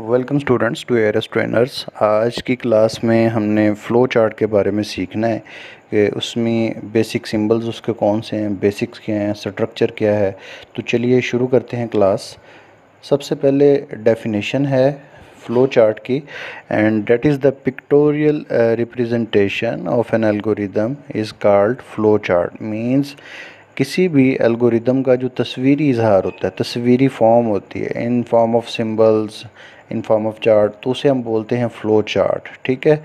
Welcome students to ace trainers आज की class में हमने फ़्लो चार्ट के बारे में सीखना है कि उसमें बेसिक सिंबल्स उसके कौन से हैं बेसिक्स क्या हैं स्ट्रक्चर क्या है। तो चलिए शुरू करते हैं क्लास सबसे पहले डेफिनेशन है फ़्लो चार्ट की and that is the pictorial representation of an algorithm is called flow chart means किसी भी एल्गोरिदम का जो तस्वीरी इजहार होता है, तस्वीरी फॉर्म होती है in form of symbols in form of chart तो उसे हम बोलते हैं फ़्लो चार्ट ठीक है?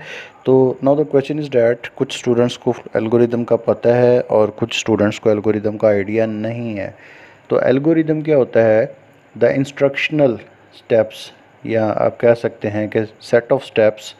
तो now the question is that कुछ स्टूडेंट्स को एल्गोरिदम का पता है और कुछ स्टूडेंट्स को एल्गोरिदम का आइडिया नहीं है। तो एल्गोरिदम क्या होता है? द इंस्ट्रक्शनल स्टेप्स या आप कह सकते हैं कि सेट ऑफ़ स्टेप्स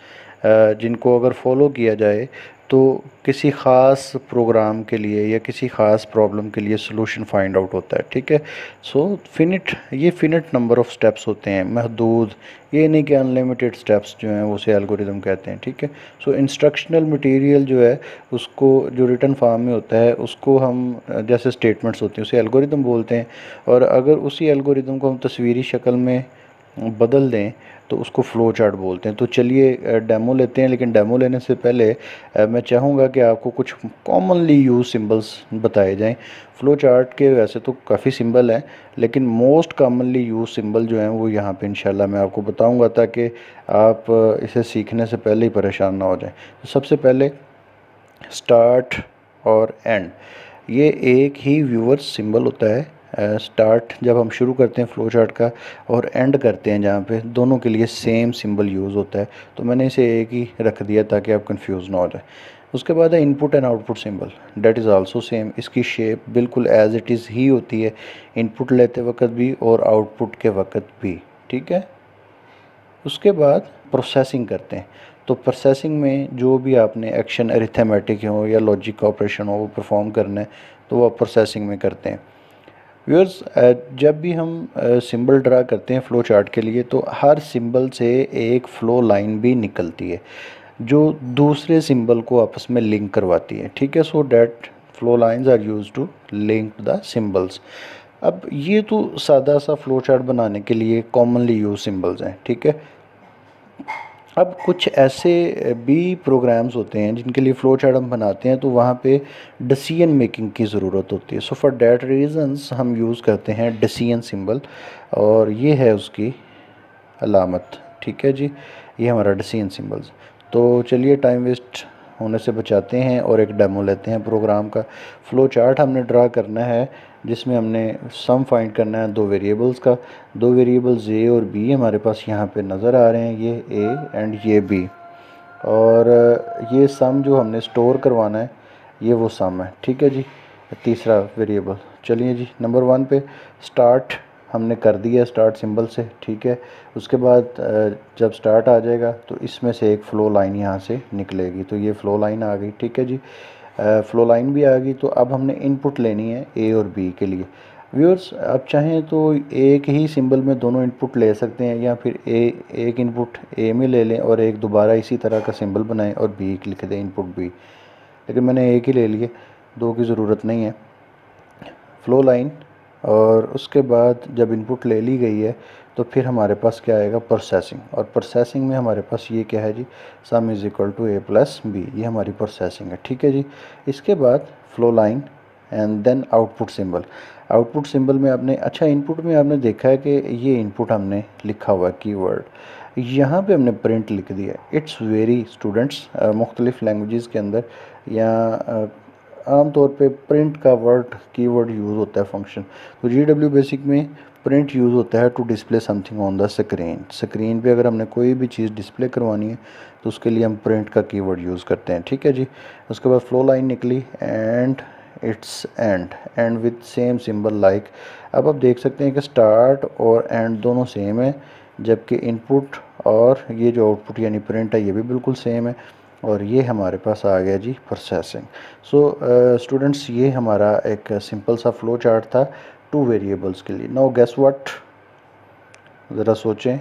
जिनको अगर फॉलो किया जाए तो किसी ख़ास प्रोग्राम के लिए या किसी ख़ास प्रॉब्लम के लिए सोल्यूशन फाइंड आउट होता है, ठीक है? सो फिनिट ये फिनिट नंबर ऑफ़ स्टेप्स होते हैं, महदूद, ये नहीं कि अनलिमिटेड स्टेप्स जो हैं, उसे एल्गोरिदम कहते हैं, ठीक है? सो इंस्ट्रक्शनल मटेरियल जो है, उसको, जो रिटर्न फार्म में होता है, उसको हम जैसे स्टेटमेंट्स होते हैं, उसे एल्गोरिदम बोलते हैं, और अगर उसी एल्गोरिदम को हम तस्वीरी शक्ल में बदल दें तो उसको फ़्लो चार्ट बोलते हैं। तो चलिए डेमो लेते हैं, लेकिन डेमो लेने से पहले मैं चाहूँगा कि आपको कुछ कॉमनली यूज़ सिंबल्स बताए जाएँ। फ़्लो चार्ट के वैसे तो काफ़ी सिंबल हैं, लेकिन मोस्ट कॉमनली यूज़ सिंबल जो हैं, वो यहाँ पे इंशाल्लाह मैं आपको बताऊँगा ताकि आप इसे सीखने से पहले ही परेशान ना हो जाएँ। तो सबसे पहले स्टार्ट और एंड ये एक ही व्यूवर्स सिंबल होता है स्टार्ट जब हम शुरू करते हैं फ्लो चार्ट का और एंड करते हैं जहाँ पे, दोनों के लिए सेम सिंबल यूज़ होता है। तो मैंने इसे एक ही रख दिया ताकि आप कंफ्यूज ना हो जाए। उसके बाद है input and output symbol that is also same इसकी शेप बिल्कुल एज इट इज़ ही होती है। इनपुट लेते वक्त भी और आउटपुट के वक्त भी। ठीक है? उसके बाद प्रोसेसिंग करते हैं। तो प्रोसेसिंग में जो भी आपने एक्शन अरिथमेटिक हो या लॉजिक ऑपरेशन हो, वो परफॉर्म करना है तो वो आप प्रोसेसिंग में करते हैं। व्यूअर्स जब भी हम सिंबल ड्रा करते हैं फ़्लो चार्ट के लिए तो हर सिंबल से एक फ़्लो लाइन भी निकलती है, जो दूसरे सिंबल को आपस में लिंक करवाती है। ठीक है? So that flow lines are use to link the symbols अब ये तो सादा सा फ़्लो चार्ट बनाने के लिए कॉमनली यूज़ सिंबल्स हैं। ठीक है? अब कुछ ऐसे भी प्रोग्राम्स होते हैं जिनके लिए फ़्लो चार्ट हम बनाते हैं तो वहाँ पे डिसीज़न मेकिंग की ज़रूरत होती है। सो फॉर डैट रीज़न्स हम यूज़ करते हैं डिसीज़न सिंबल और ये है उसकी अलामत। ठीक है जी? ये हमारा डिसीज़न सिंबल्स तो चलिए टाइम वेस्ट होने से बचाते हैं और एक डेमो लेते हैं प्रोग्राम का। फ़्लो चार्ट हमने ड्रा करना है। जिसमें हमने सम फाइंड करना है दो वेरिएबल्स का। दो वेरिएबल्स ए और बी हमारे पास यहाँ पे नज़र आ रहे हैं, ये ए एंड ये बी और ये सम जो हमने स्टोर करवाना है, ये वो सम है। ठीक है जी? तीसरा वेरिएबल चलिए जी नंबर वन पे स्टार्ट हमने कर दिया स्टार्ट सिंबल से, ठीक है? उसके बाद जब स्टार्ट आ जाएगा तो इसमें से एक फ़्लो लाइन यहाँ से निकलेगी। तो ये फ़्लो लाइन आ गई, ठीक है जी? फ़्लो लाइन भी आ गई तो अब हमने इनपुट लेनी है ए और बी के लिए। व्यूअर्स आप चाहें तो एक ही सिंबल में दोनों इनपुट ले सकते हैं, या फिर ए एक इनपुट ए में ले लें और एक दोबारा इसी तरह का सिंबल बनाएँ और बी लिख दें इनपुट बी लेकिन मैंने एक ही ले लिए, दो की ज़रूरत नहीं है। फ़्लो लाइन और उसके बाद जब इनपुट ले ली गई है तो फिर हमारे पास क्या आएगा? प्रोसेसिंग और प्रोसेसिंग में हमारे पास ये क्या है जी? Sum is equal to A plus B ये हमारी प्रोसेसिंग है। ठीक है जी? इसके बाद flow line and then output symbol output symbol में आपने अच्छा इनपुट में आपने देखा है कि ये इनपुट हमने लिखा हुआ है कीवर्ड यहाँ पे हमने प्रिंट लिख दिया इट्स वेरी स्टूडेंट्स मुख्तलिफ़ लैंग्वेज के अंदर या आम तौर पे प्रिंट का वर्ड कीवर्ड यूज़ होता है फ़ंक्शन तो जी डब्ल्यू बेसिक में प्रिंट यूज़ होता है to display something on the screen screen पे अगर हमने कोई भी चीज़ डिस्प्ले करवानी है तो उसके लिए हम प्रिंट का कीवर्ड यूज़ करते हैं, ठीक है जी? उसके बाद फ्लो लाइन निकली and it's end end with same symbol like अब आप देख सकते हैं कि स्टार्ट और एंड दोनों सेम है, जबकि इनपुट और ये जो आउटपुट यानी प्रिंट है, ये भी बिल्कुल सेम है और ये हमारे पास आ गया जी प्रोसेसिंग सो स्टूडेंट्स ये हमारा एक सिंपल सा फ्लो चार्ट था। टू वेरिएबल्स के लिए. नो गेस व्हाट ज़रा सोचें.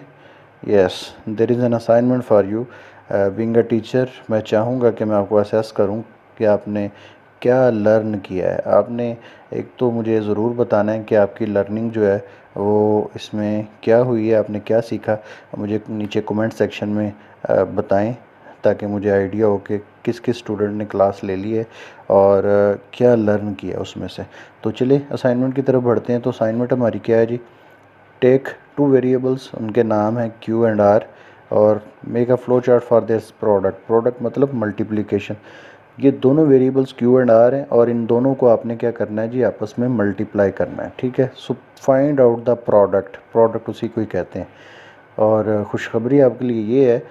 Yes there is an assignment for you being a teacher मैं चाहूँगा कि मैं आपको असेस करूँ कि आपने क्या लर्न किया है. आपने एक तो मुझे ज़रूर बताना है कि आपकी लर्निंग जो है, वो इसमें क्या हुई है? आपने क्या सीखा? मुझे नीचे कमेंट सेक्शन में बताएँ. ताकि मुझे आइडिया हो कि किस किस स्टूडेंट ने क्लास ले ली है और क्या लर्न किया उसमें से। तो चलिए, असाइनमेंट की तरफ़ बढ़ते हैं। तो असाइनमेंट हमारी क्या है जी? टेक टू वेरिएबल्स, उनके नाम हैं क्यू एंड आर और make a flow chart for this product. Product मतलब मल्टीप्लिकेशन। ये दोनों वेरिएबल्स क्यू एंड आर हैं और इन दोनों को आपने क्या करना है जी? आपस में मल्टीप्लाई करना है, ठीक है? So, find out the product. Product उसी को ही कहते हैं। और, खुशखबरी आपके लिए ये है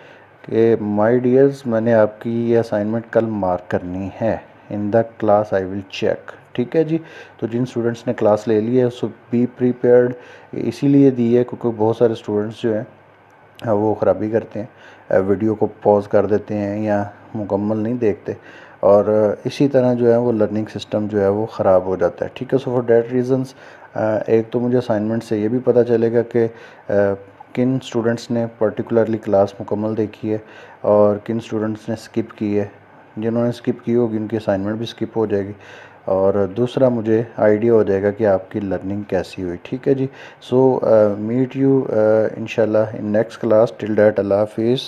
कि माय डियर्स मैंने आपकी ये असाइनमेंट कल मार्क करनी है। In the class I will check ठीक है जी? तो जिन स्टूडेंट्स ने क्लास ले ली है सो बी प्रीपेयर्ड इसीलिए दी है क्योंकि बहुत सारे स्टूडेंट्स जो हैं वो ख़राबी करते हैं। वीडियो को पॉज कर देते हैं या मुकम्मल नहीं देखते। और इसी तरह जो है वो लर्निंग सिस्टम जो है वो ख़राब हो जाता है। ठीक है? सो फॉर डैट रीज़न्स एक तो मुझे असाइनमेंट से ये भी पता चलेगा कि किन स्टूडेंट्स ने पर्टिकुलरली क्लास मुकम्मल देखी है और किन स्टूडेंट्स ने स्किप की है? जिन्होंने स्किप की होगी, उनकी असाइनमेंट भी स्किप हो जाएगी। और दूसरा मुझे आइडिया हो जाएगा कि आपकी लर्निंग कैसी हुई। ठीक है जी? So meet you in in next class till that अल्लाह हाफिज़